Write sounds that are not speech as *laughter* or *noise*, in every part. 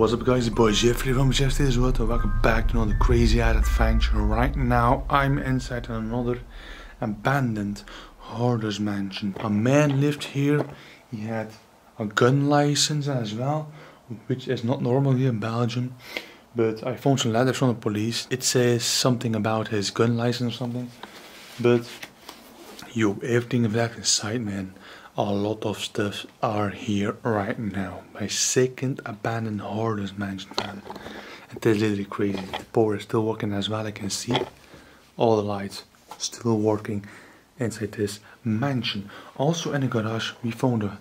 What's up guys, it's boy Jeffrey from JefStetics World, welcome back to another crazy ad adventure. Right now, I'm inside another abandoned hoarder's mansion. A man lived here, he had a gun license as well, which is not normal here in Belgium. But I found some letters from the police, it says something about his gun license or something. But, yo, everything that inside man a lot of stuff are here right now. My second abandoned hoarders mansion man. It is literally crazy. The power is still working as well. I can see all the lights still working inside this mansion. Also in the garage we found a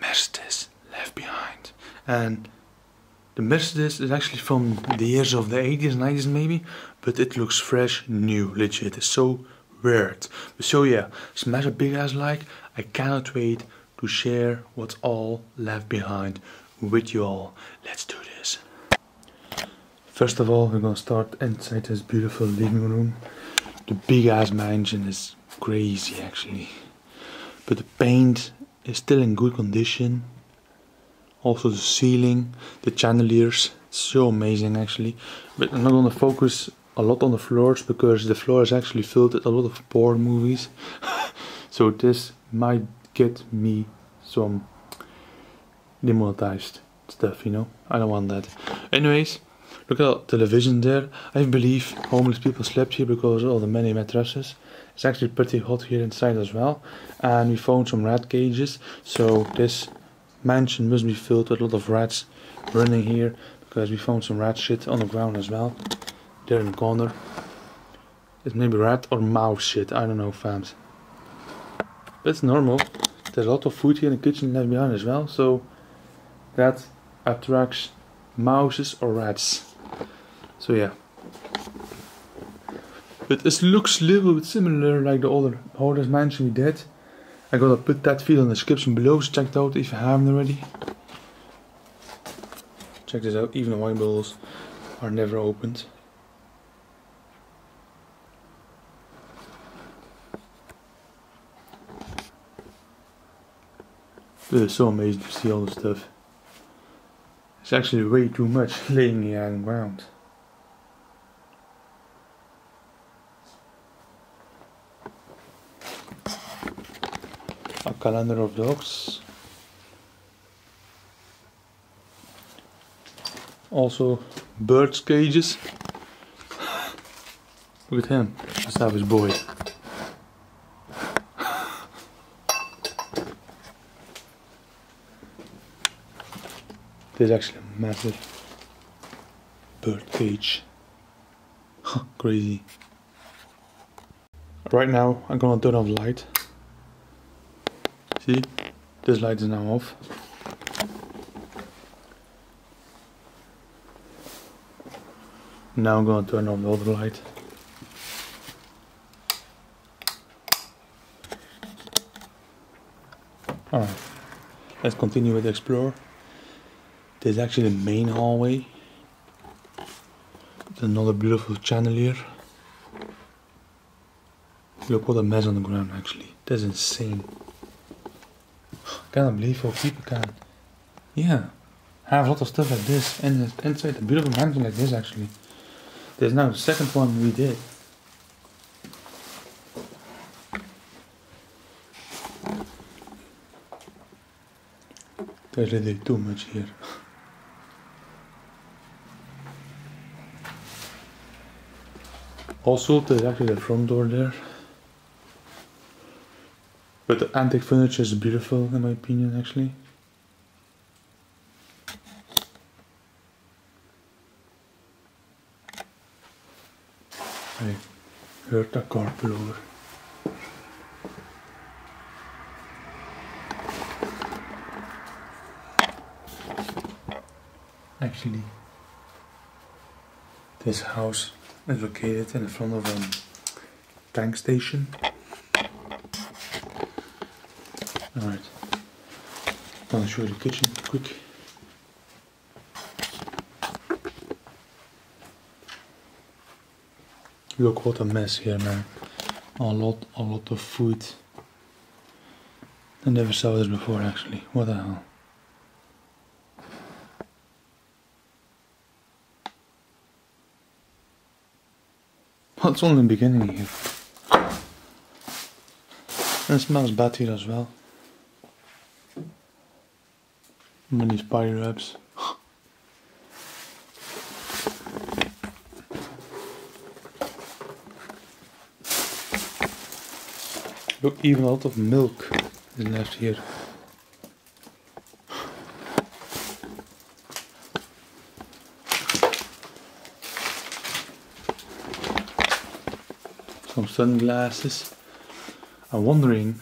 Mercedes left behind. And the Mercedes is actually from the years of the 80s, 90s maybe, but it looks fresh, new, legit. So weird. So yeah, smash a big ass like. I cannot wait to share what's all left behind with you all. Let's do this. First of all, we're gonna start inside this beautiful living room. The big ass mansion is crazy actually. But the paint is still in good condition. Also the ceiling, the chandeliers, so amazing actually. But I'm not gonna focus a lot on the floors because the floor is actually filled with a lot of porn movies. *laughs* so this might get me some demonetized stuff, you know. I don't want that. Anyways, look at the television there. I believe homeless people slept here because of all the many mattresses. It's actually pretty hot here inside as well. And we found some rat cages. So this mansion must be filled with a lot of rats running here because we found some rat shit on the ground as well there in the corner. It's maybe rat or mouse shit, I don't know fams. That's normal. There's a lot of food here in the kitchen left behind as well, so that attracts mouses or rats. So yeah. But this looks a little bit similar like the other Hoarders Mansion we did. I'm gonna put that video in the description below, so check it out if you haven't already. Check this out, even the wine bottles are never opened. It's so amazing to see all the stuff. It's actually way too much *laughs* laying here on the ground. A calendar of dogs. Also birds cages. *laughs* Look at him, have his boy. There's actually a massive bird cage. Crazy. Right now I'm gonna turn off light. See? This light is now off. Now I'm gonna turn on the other light. Alright, let's continue with the Explorer. There's actually the main hallway. There's another beautiful chandelier. Look what a mess on the ground actually. That's insane. I cannot believe how people can yeah have a lot of stuff like this and inside a beautiful mansion like this actually. There's now the second one we did. There's really too much here. Also, there's actually the front door there. But the antique furniture is beautiful in my opinion actually. I heard a car pull over. Actually, this house is located in the front of a tank station. Alright, I'm gonna show you the kitchen quick. Look what a mess here man. A lot, a lot of food. I never saw this before actually. What the hell? It's only the beginning here. And it smells bad here as well. Many spider webs. Look, even a lot of milk is left here. Some sunglasses. I'm wondering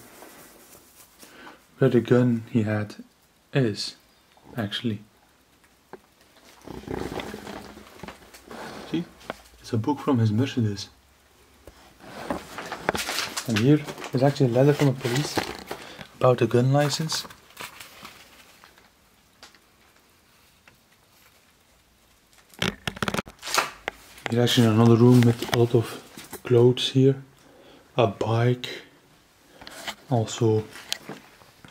where the gun he had is, actually. See? It's a book from his Mercedes. And here is actually a letter from the police about the gun license. Here's actually another room with a lot of clothes here, a bike, also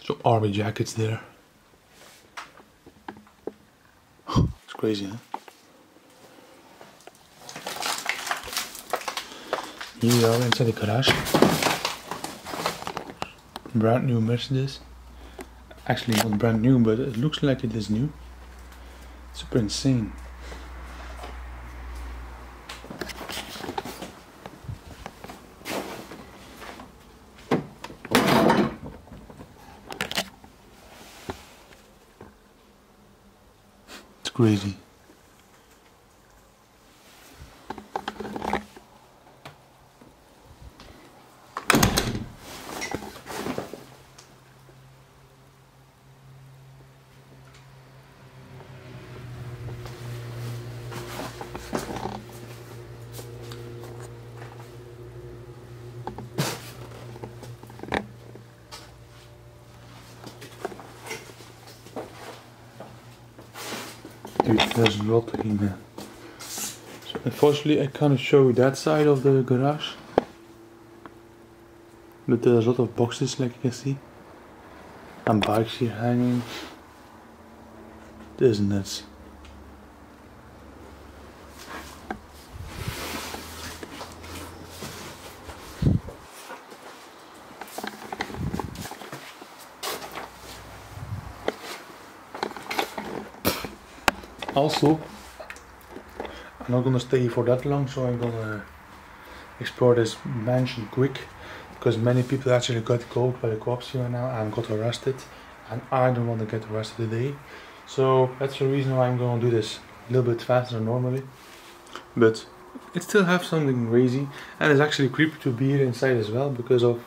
some army jackets there. *sighs* it's crazy, huh? Here we are inside the garage. Brand new Mercedes. Actually not brand new, but it looks like it is new. Super insane. Crazy. There's a lot in there. So unfortunately I can't show you that side of the garage. But there's a lot of boxes like you can see. And bikes here hanging. This is nuts. Also, I'm not gonna stay for that long, so I'm gonna explore this mansion quick because many people actually got caught by the cops here now and got arrested, and I don't want to get arrested today. So that's the reason why I'm gonna do this a little bit faster than normally. But it still have something crazy, and it's actually creepy to be here inside as well because of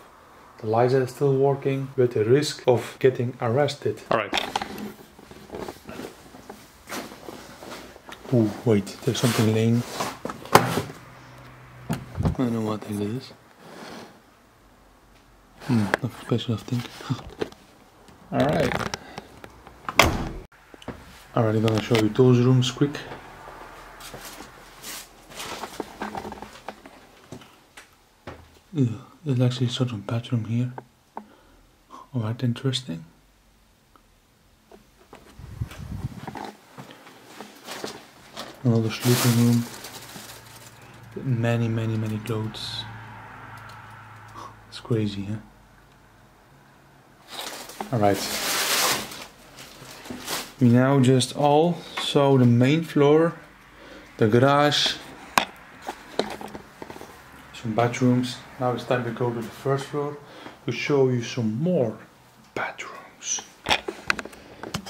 the lights are still working, with the risk of getting arrested. All Oh, wait, there's something laying. I don't know what it is. Hmm, nothing special, I think. Alright. Alright, I'm gonna show you those rooms quick. Yeah, there's actually sort of bathroom here. Alright, interesting. Another sleeping room. With many, many, many clothes. It's crazy, huh? Alright. We now just all saw the main floor, the garage, some bathrooms. Now it's time to go to the first floor to show you some more bathrooms.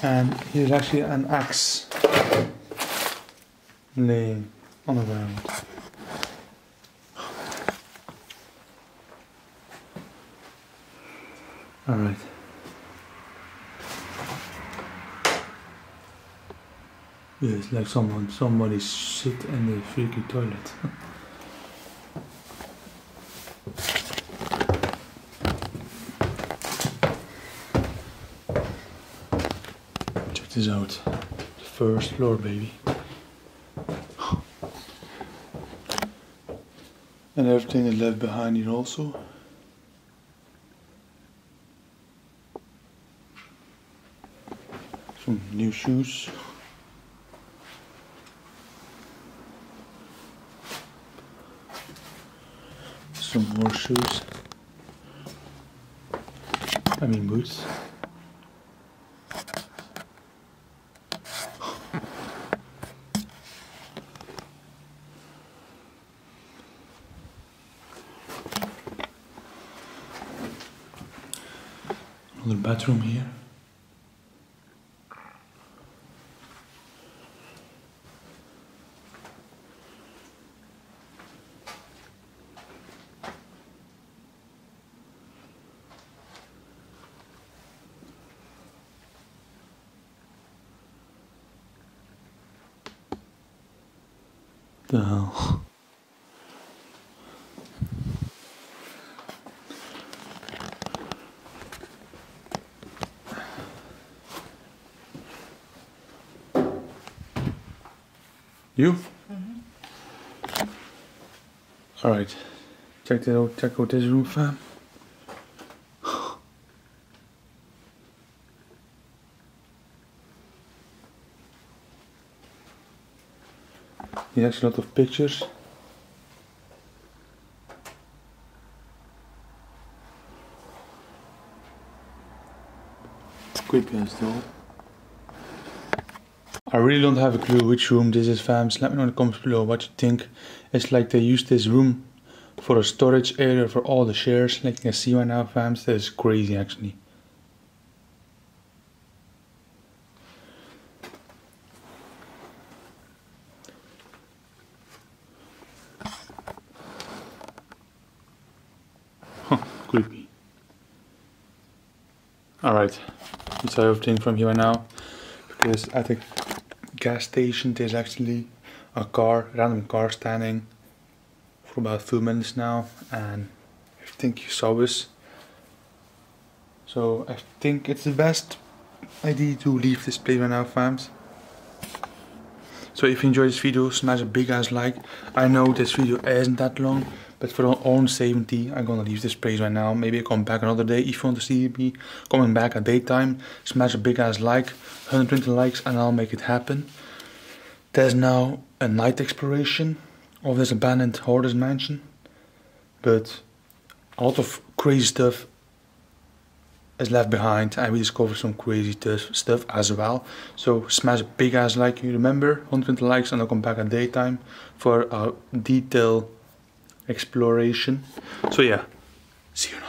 And here's actually an axe laying on the ground. All right. Yeah, it's like someone, somebody shit in the freaky toilet. *laughs* Check this out. The first floor, baby. And everything is left behind here also. Some new shoes. some more shoes. I mean boots. Another bathroom here. The? You? Alright. Check that out check out this room fam. Actually a lot of pictures. Creepy as though. I really don't have a clue which room this is fams. Let me know in the comments below what you think. It's like they use this room for a storage area for all the shares. Like you can see right now fams. That is crazy actually. Creepy. Alright, have everything from here now. Because I the gas station there's actually a car, random car standing for about two minutes now and I think you saw us. So I think it's the best idea to leave this place right now fams. So if you enjoyed this video, smash a big ass like. I know this video isn't that long, but for our own safety, I'm gonna leave this place right now. Maybe I come back another day. If you want to see me coming back at daytime, smash a big ass like, 120 likes, and I'll make it happen. There's now a night exploration of this abandoned hoarders mansion, but a lot of crazy stuff is left behind and we discovered some crazy stuff as well so smash a big ass like you remember 120 likes and I'll come back at daytime for a detailed exploration. So yeah. See you